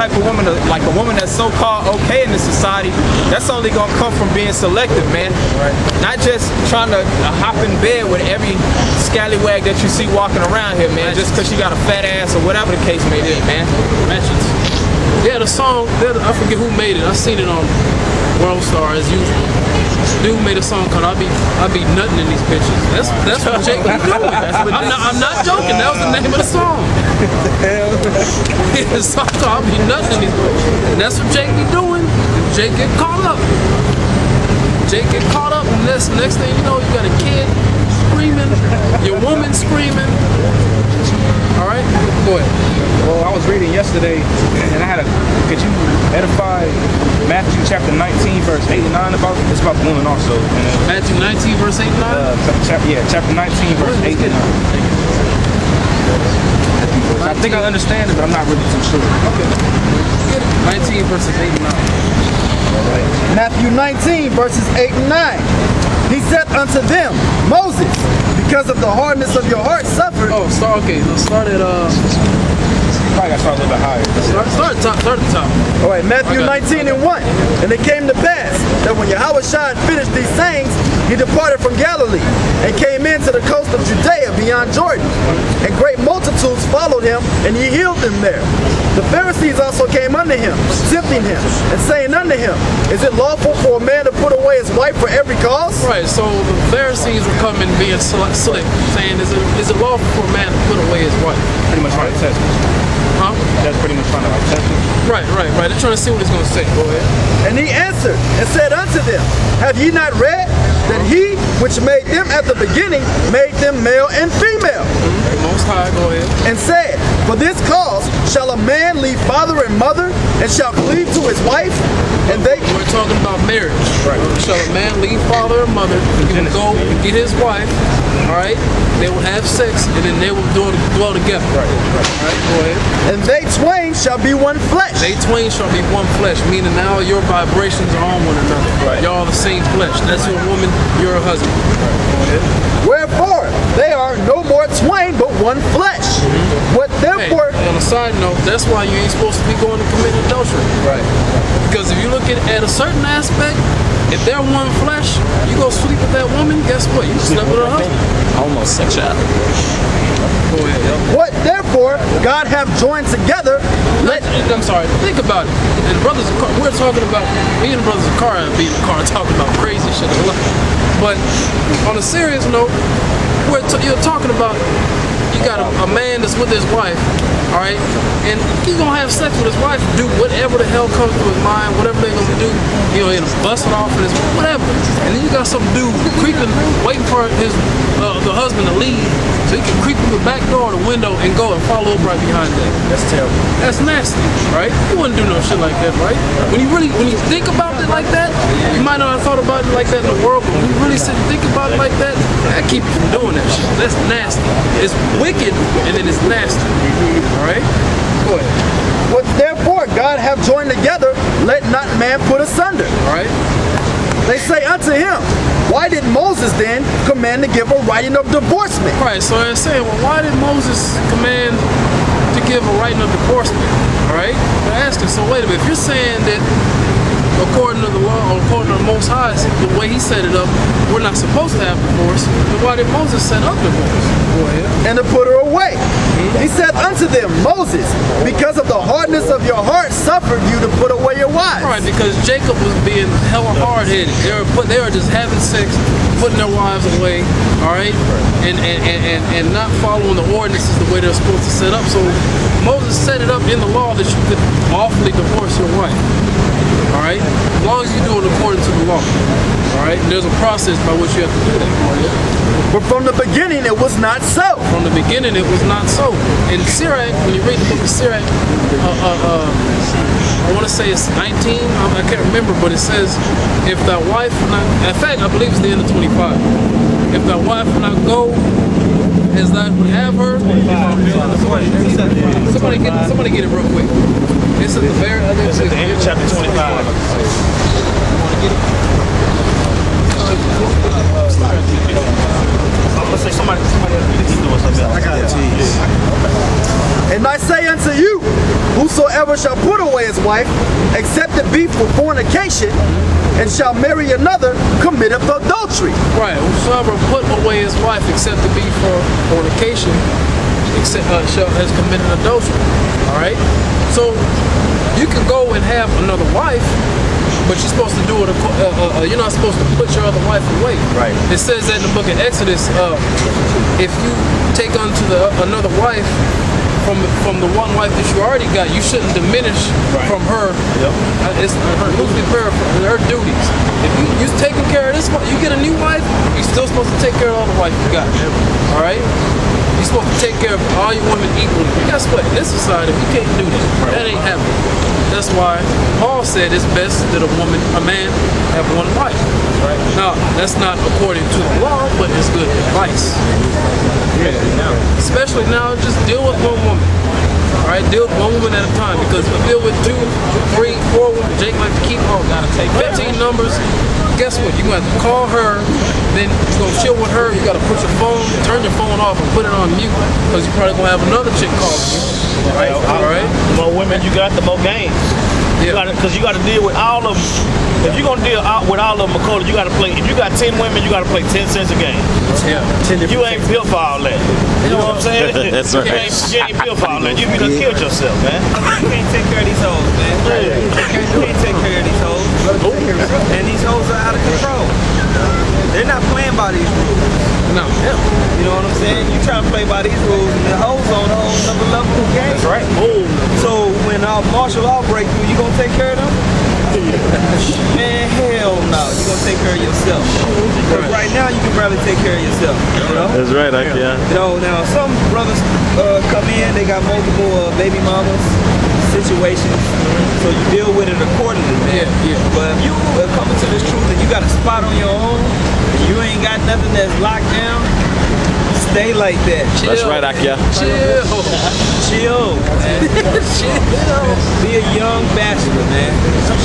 type of woman, like a woman that's so-called okay in this society, that's only gonna come from being selective, man. Right. Not just trying to uh, hop in bed with every scallywag that you see walking around here, man, just because she got a fat ass or whatever the case may be, man. Mentions. Yeah, the song, I forget who made it. I seen it on World Star as usual. Dude made a song called "I Be I Be Nothing in These Bitches." That's that's what Jake was doing. I'm not, I'm not joking. That was the name of the song. the song called "I Be Nutting in These Bitches," and that's what Jake be doing. Jake get caught up. Jake get caught up, and this next thing you know, you got a kid screaming, your woman screaming. All right, go ahead. Well, I was reading yesterday, and I had a. Could you edify Matthew chapter 19, verse 8 and 9 about it's about the woman also. And, uh, Matthew 19, verse 8 and 9. Uh, chapter, yeah, chapter 19, verse 8 and 9. I think I understand it, but I'm not really too sure. Okay. 19 verses 8 and 9. Matthew 19, verses 8 and 9. He said unto them, Moses, because of the hardness of your heart suffered. Oh, start, okay, let's start at, uh, Probably got to start a little bit higher. start, start at top, start at the top. All right, Matthew Okay. 19 and 1. And it came to pass that when Yahawashi had finished these sayings, he departed from Galilee and came into the coast of Judea beyond Jordan. And great multitudes followed him, and he healed them there. The Pharisees also came unto him, tempting him, and saying unto him, Is it lawful for a man to put away his wife for every cause? Right, so the Pharisees were coming being sli- slick, saying, is it, is it lawful for a man to put away his wife? Pretty much trying to test. Huh? That's pretty much trying to like test me. Right, right, right. They're trying to see what he's going to say. Go ahead. And he answered and said unto them, Have ye not read that he which made them at the beginning made them male and female? Most High, go ahead. And said, For this cause shall a man leave father and mother, and shall cleave to his wife, and they We're talking about marriage. Right. Shall a man leave father and mother, he will go and get his wife, all right? They will have sex, and then they will dwell, together. Right. All right, go ahead. and they twain shall be one flesh. They twain shall be one flesh, meaning now your vibrations are on one another. Right. Y'all the same flesh. That's your woman, you're a husband. Wherefore they are no more twain, but one flesh. Mm-hmm. What Hey, therefore on a side note, that's why you ain't supposed to be going to commit adultery. Right. Because if you look at, at a certain aspect, if they're one flesh, you go sleep with that woman, guess what? You slept with her husband. Homosexuality. What therefore God have joined together, let I'm sorry. Think about it. And the brothers, we're talking about me and the brothers car be in the car talking about crazy shit. But on a serious note, we're you're talking about you got a, a man that's with his wife, all right, and he's gonna have sex with his wife, do whatever the hell comes to his mind, whatever they're gonna do, you know, he'll bust it off in his whatever. And then you got some dude creeping, waiting for his uh, the husband to leave, so he can creep through the back door or the window and go and follow up right behind that. That's terrible. That's nasty, right? You wouldn't do no shit like that, right? When you really, when you think about it like that, you might not have thought about it like that in the world, but when you really sit and think about it like that, I keep from doing that shit. That's nasty. It's wicked and then it's nasty. All right? Go ahead. what therefore God have joined together, let not man put asunder. All right? They say unto him, Why did Moses then command to give a writing of divorcement? Right. So they're saying, well, why did Moses command to give a writing of divorcement? All right? They're asking, so wait a minute, if you're saying that according to the law, according to the Most High, the way He set it up, we're not supposed to have divorce. Then why did Moses set up divorce? Go and to put her away. He said unto them, Moses, because of the hardness of your heart suffered you to put away your wives. Right, because Jacob was being hella hard headed. They were put, they were just having sex, putting their wives away, all right, and and, and, and and not following the ordinances the way they're supposed to set up. So Moses set it up in the law that you could lawfully divorce your wife. All right, as long as you do it according to the law. All right, and there's a process by which you have to do that. all right? But from the beginning it was not so. From the beginning, it was not so. In Sirach, when you read the book of Sirach, uh, uh, uh, I want to say it's 19. I, can't remember, but it says, "If thy wife will not," in fact, I believe it's the end of 25. If thy wife will not go thou would have her, somebody get somebody get it real quick. It's at the very I think It's at the end of chapter 25. It? I got And I say unto you, whosoever shall put away his wife, except it be for fornication, and shall marry another, committeth adultery. Right. Whosoever put away his wife except to be for fornication, except uh, shall has committed adultery. All right. So you can go and have another wife, but you're supposed to do it. Uh, uh, uh, you're not supposed to put your other wife away. Right. It says that in the book of Exodus, uh, if you take unto the another wife from from the one wife that you already got, you shouldn't diminish from her. Yep. Uh, it's her loosely paraphrased, her duties. If you you taking care of this, one- you get a new wife, you're still supposed to take care of the other wife you got. All right. You're supposed to take care of all your women equally. But guess what? In this society, we can't do that. That ain't happening. That's why Paul said it's best that a woman, a man, have one wife. Right. Now, that's not according to the law, but it's good advice. Yeah. Especially now, just deal with one woman. All right, deal with one woman at a time because if you deal with two, three, four women, Jake like to keep on. Gotta take 15 numbers. Guess what? You're gonna have to call her, then you're gonna chill with her. You gotta put your phone, turn your phone off, and put it on mute because you're probably gonna have another chick calling you. Right? All right. The more women you got, the more games. Yeah. Because you got to deal with all of them. If you're gonna deal out with all of them, McCullough, you got to play. If you got ten women, you got to play ten cents a game. Yeah. You ain't built for all that. You know what I'm saying? That's You right. ain't, you ain't built for all that. You be done killed yourself, man. You can't take care of these hoes, man. You can't take care of these hoes. And these hoes are out of control. They're not playing by these rules. No. You know what I'm saying? You try to play by these rules, and the hoes on a whole another level of game. That's right. Boom. So when uh, martial law break through, you gonna take care of them? Man, hell no. You gonna take care of yourself. 'Cause right now, you can probably take care of yourself. You know? That's right, I, yeah. You know, now some brothers uh, come in, they got multiple uh, baby mamas situations, so you deal with it accordingly. Yeah, yeah. But if you are coming to this truth and you got a spot on your own, and you ain't got nothing that's locked down, stay like that. That's right, Akia. Chill. Chill, man. Chill. Be a young bachelor, man.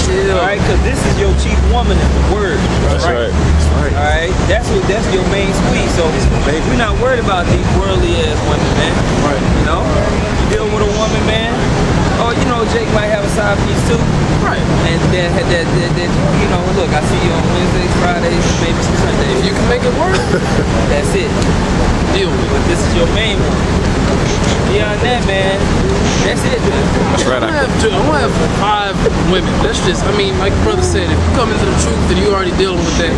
Chill. All right, because this is your chief woman in the word. That's right. All right, that's what that's your main squeeze. So we're not worried about these worldly ass women, man. Right. You know, you dealing with a woman, man. Oh, you know, Jake might have a side piece too. Right. And that, that, that, that, that you know, look, I see you on Wednesdays, Fridays, maybe some Sundays. You can make it work. That's it. Deal with it. But this is your main one. Beyond that, man, that's it, man. That's right, I'm gonna have two. I'm gonna have five women. That's just. I mean, like brother said, if you come into the truth and you already dealing with that,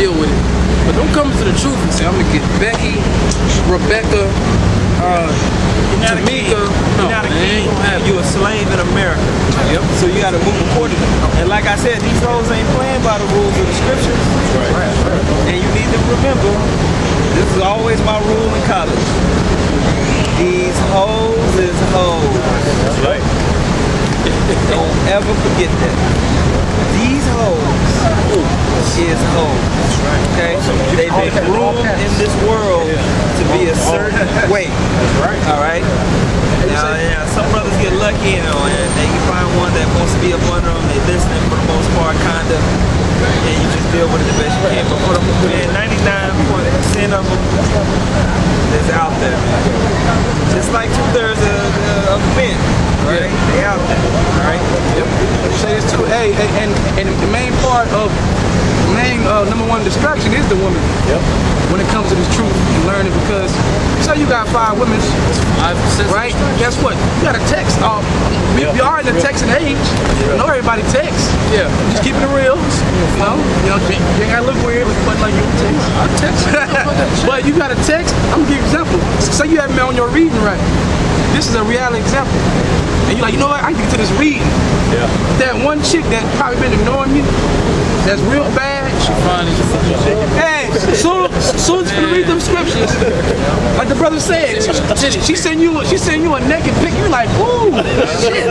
deal with it. But don't come into the truth and say I'm gonna get Becky, Rebecca, uh, You're not a king. No, You're not a king. gonna a slave in America. Yep. So you gotta move accordingly. And like I said, these hoes ain't playing by the rules of the scriptures. Right. Right. And you need to remember, this is always my rule in college. These hoes is hoes. That's right. Don't ever forget that. These hoes is hoes. Okay? They've been groomed in this world to be a certain way. All right? Now, yeah, some brothers get lucky, you know, and they can find one that wants to be up under them. They listening for the most part, kind of. And you just deal with it the best you can. But for them, man, 99% of them is out there, man. Just like two thirds of, of men, right? They out there, all right? say this too. Hey, hey, and and the main part of main uh, number one distraction is the woman. Yep. When it comes to this truth and learning, because say you got five women, Five right? Guess what? You got to text. Uh, we, we are in the texting age. I know everybody texts. Yeah. Just keeping it real. You know, you know, ain't gotta look weird, but like you text. I text. but you gotta text. I'm gonna give you an example. Say you have me on your reading right. This is a reality example. And you're like, you know what? I can get to this reading. Yeah. That one chick that probably been ignoring you, that's real bad. Finally. Hey, soon, soon as you read them scriptures, like the brother said, she, she send you, she send you a naked pic. You like, ooh, shit.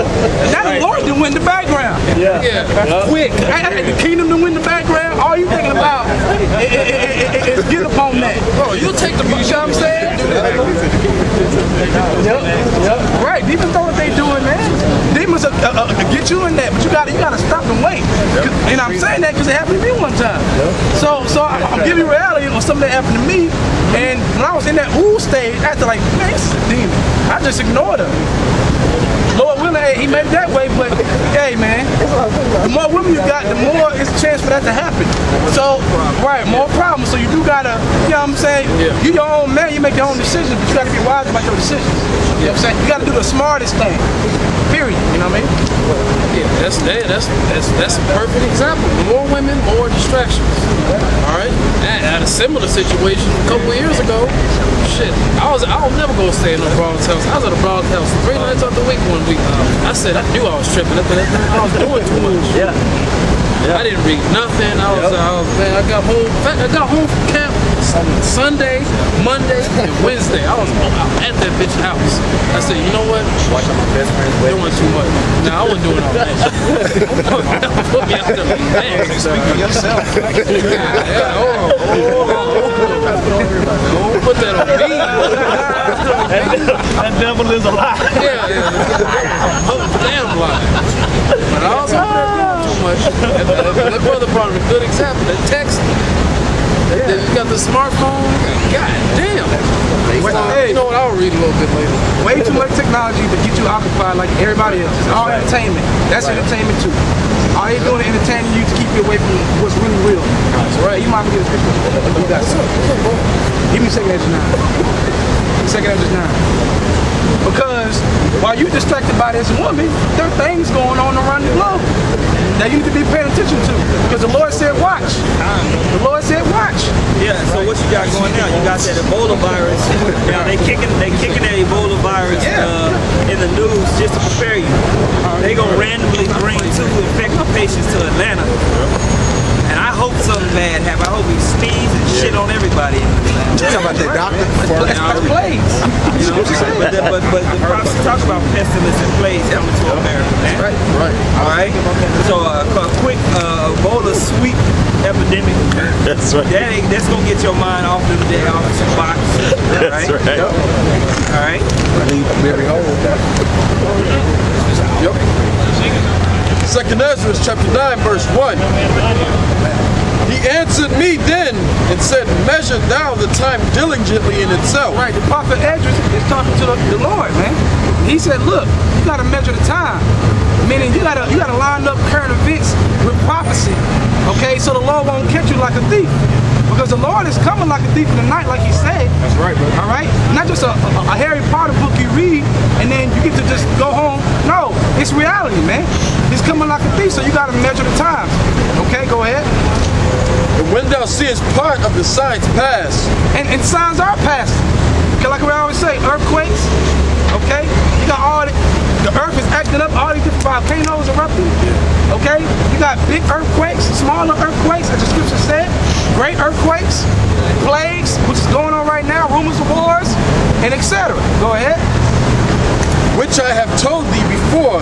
Now the Lord didn't win the background. Yeah. yeah. Quick, I, I, the kingdom to win the background. All you thinking about is, is, is get up on that. Bro, you'll take the You see what I'm saying? Yep. Yep. Right. These is what they doing, man. Then demons will get you in that, but you gotta you gotta stop and wait. 'Cause- And I'm saying that because it happened to me one time. So so I- I'm giving you reality on something that happened to me. And when I was in that ooh stage, I had to like, man, this is a demon. I just ignored her. Lord willing, hey, he made it that way, but hey, man, the more women you got, the more it's a chance for that to happen. So, right, more problems. So you do gotta, you know what I'm saying? You your own man, you make your own decisions, but you gotta be wise about your decisions. You know what I'm saying? You gotta do the smartest thing. Period. You know what I mean? Yeah, that's that, that's that's that's a perfect example. More women, more distractions. All right. And I had a similar situation a couple years ago. Shit, I was I was never gonna stay in a Bronx house. I was at a Bronx house three nights out the week one week. I said I knew I was tripping. I was doing too much. Yeah. I didn't read nothing. I was, I was man. I got home. in fact, I got home from camp Sunday, Monday, and Wednesday. I was at that bitch house. I said, you know what? Doing too much. Nah, I wasn't doing all that. Put me out there. Man, Speak for yourself. yeah, oh, oh, oh. Don't put that on me. That devil is alive. Yeah, yeah. Oh, damn lie. But I was over there doing too much. And, uh, that brother brought a good example. That text. Then you got the smartphone. God damn. So, you know what? I'll read a little bit later. Way too much technology to get you occupied like everybody else. It's all entertainment. That's entertainment too. All they doing is entertaining you to keep you away from what's really real. That's right. You might get a picture. You got something. Give me second edge nine. Second edge nine. Because while you're distracted by this woman, there are things going on around the globe that you need to be paying attention to. Because the Lord said, watch. The Lord said, watch. Yeah, so what you got going now? You got that Ebola virus. Now they kicking they kicking that Ebola virus uh, in the news just to prepare you. They gonna randomly bring two infected patients to Atlanta. And I hope something bad happens. I hope he sneeze and shit on everybody. You talking about that doctor? That's plagues. You know what I'm saying? But the, but, but the prophecy talks about pestilence and plagues coming to America, man. Right. Right. All right. So uh, a quick epidemic. That's right. That ain't, that's gonna get your mind off of them day off some box. All right. right. All right. Second Ezra chapter 9, verse 1. He answered me then and said, Measure thou the time diligently in itself. Right, the prophet Esdras is talking to the, the Lord, man. He said, look, you gotta measure the time. Meaning you gotta you gotta line up current events with prophecy. Okay, so the Lord won't catch you like a thief. Because the Lord is coming like a thief in the night, like he said. That's right, bro. All right? Not just a, a, a Harry Potter book you read and then you get to just go home. No, it's reality, man. He's coming like a thief, so you gotta measure the times. Okay, go ahead. And when thou seest part of the signs pass, And, and signs are passing. Okay, like we always say, earthquakes. Okay, you got all the, the earth is acting up, all these different volcanoes erupting. Okay, you got big earthquakes, smaller earthquakes, as the scripture said, great earthquakes, plagues, which is going on right now, rumors of wars, and etc. Go ahead. which I have told thee before,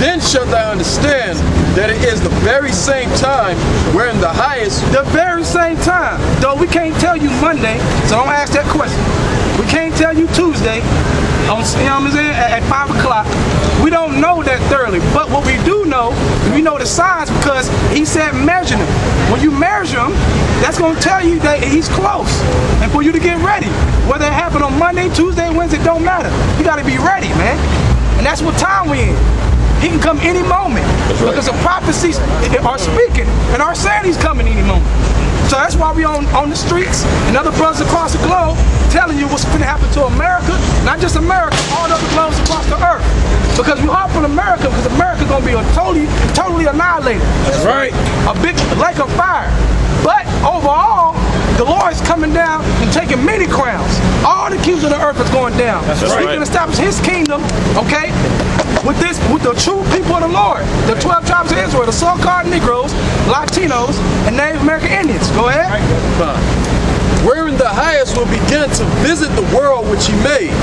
then shalt thou understand that it is the very same time wherein the highest The very same time, though we can't tell you Monday, so don't ask that question. We can't tell you Tuesday, on, you know what I'm saying, at, at 5 o'clock. We don't know that thoroughly, but what we do know, we know the signs because he said measure them. When you measure him, that's going to tell you that he's close. And for you to get ready, whether it happened on Monday, Tuesday, Wednesday, don't matter. You got to be ready, man. And that's what time we in. He can come any moment because the prophecies are speaking and are saying he's coming any moment. So that's why we on, on the streets and other brothers across the globe telling you what's going to happen to America, not just America, all the other globes across the earth. Because we are from America, because America's going to be a totally, totally annihilated. That's right. A big lake of fire. But overall, the Lord is coming down and taking many crowns. All the kings of the earth is going down. so he right. can establish his kingdom, okay, with this, with the true people of the Lord, the 12 tribes of Israel, the so-called Negroes, Latinos, and Native American Indians. Go ahead. Will begin to visit the world which he made.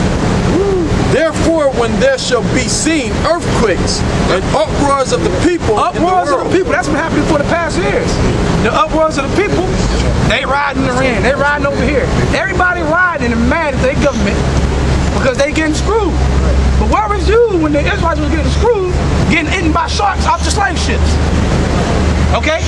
Therefore, when there shall be seen earthquakes and uproars of the people in the Uproars of the people. That's been happening for the past years. The uproars of the people, they riding the rain. They riding over here. Everybody riding and mad at their government because they getting screwed. But where was you when the Israelites was getting screwed, getting eaten by sharks off the slave ships? Okay?